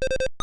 you